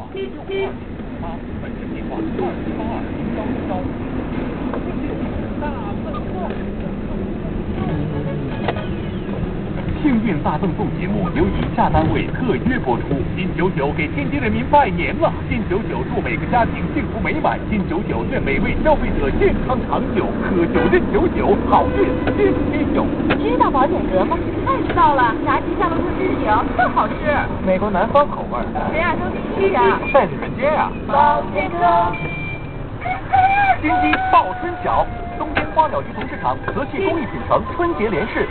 本次计划二八二幺幺，幸运大赠送节目由以下单位特约播出。金九九给天津人民拜年了！金九九祝每个家庭幸福美满。金九九愿每位消费者健康长久。喝酒认九九，好运天天有。知道保险格吗？太知道了，炸鸡下楼做芝饼更好吃。美国南方口味。谁呀？都第一呀。晒子人街呀。保健科。金鸡报春晓，东边花鸟鱼虫市场，瓷器工艺品城春节联市。